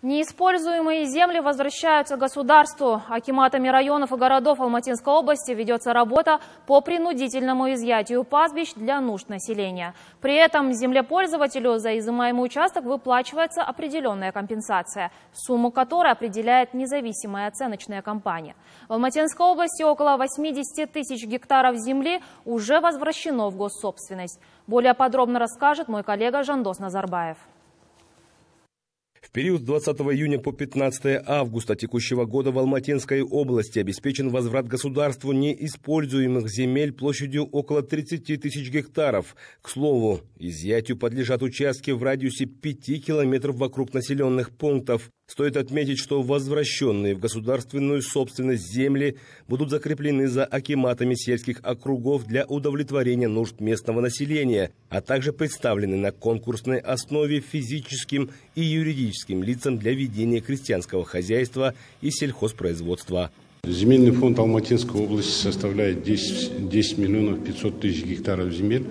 Неиспользуемые земли возвращаются государству. Акиматами районов и городов Алматинской области ведется работа по принудительному изъятию пастбищ для нужд населения. При этом землепользователю за изымаемый участок выплачивается определенная компенсация, сумму которой определяет независимая оценочная компания. В Алматинской области около 80 тысяч гектаров земли уже возвращено в госсобственность. Более подробно расскажет мой коллега Жандос Назарбаев. В период с 20 июня по 15 августа текущего года в Алматинской области обеспечен возврат государству неиспользуемых земель площадью около 30 тысяч гектаров. К слову, изъятию подлежат участки в радиусе 5 километров вокруг населенных пунктов. Стоит отметить, что возвращенные в государственную собственность земли будут закреплены за акиматами сельских округов для удовлетворения нужд местного населения, а также представлены на конкурсной основе физическим и юридическим лицам для ведения крестьянского хозяйства и сельхозпроизводства. Земельный фонд Алматинской области составляет 10, 10 миллионов 500 тысяч гектаров земель,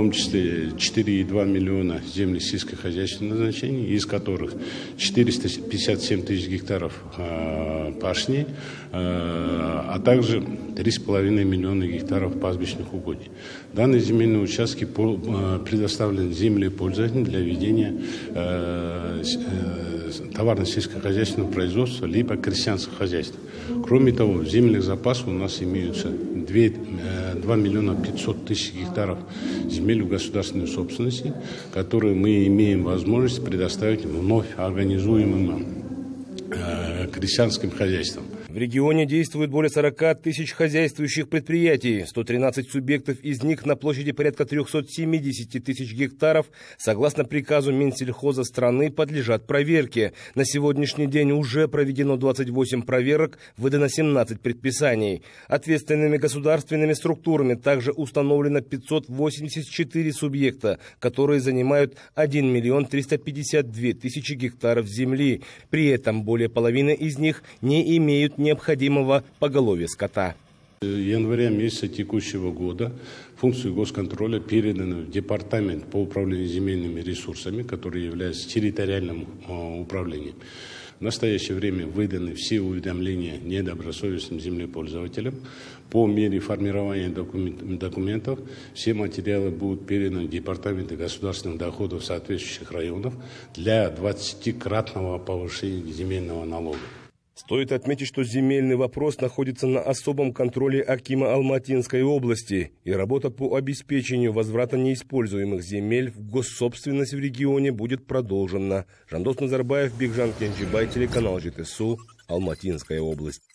том числе 4,2 миллиона земли сельскохозяйственного назначения, из которых 457 тысяч гектаров э, пашни, э, а также 3,5 миллиона гектаров пастбищных угодий. Данные земельные участки э, предоставлены землепользователям для ведения э, товарно-сельскохозяйственного производства либо крестьянского хозяйства. Кроме того, в земельных запасах у нас имеются 2, 2 э, миллиона 500 тысяч гектаров земель в государственной собственности, которые мы имеем возможность предоставить вновь организуемым э, крестьянским хозяйствам. В регионе действует более 40 тысяч хозяйствующих предприятий. 113 субъектов из них на площади порядка 370 тысяч гектаров, согласно приказу Минсельхоза страны, подлежат проверке. На сегодняшний день уже проведено 28 проверок, выдано 17 предписаний. Ответственными государственными структурами также установлено 584 субъекта, которые занимают 1 миллион 352 тысячи гектаров земли. При этом более половины из них не имеют необходимого поголовья скота. января месяца текущего года функцию госконтроля переданы в Департамент по управлению земельными ресурсами, который является территориальным а, управлением. В настоящее время выданы все уведомления недобросовестным землепользователям. По мере формирования документов все материалы будут переданы в Департаменты государственных доходов соответствующих районов для 20-кратного повышения земельного налога. Стоит отметить, что земельный вопрос находится на особом контроле Акима Алматинской области, и работа по обеспечению возврата неиспользуемых земель в госсобственность в регионе будет продолжена. Жандос Назарбаев, Бигжан Кенджибай, телеканал ЖТСУ, Алматинская область.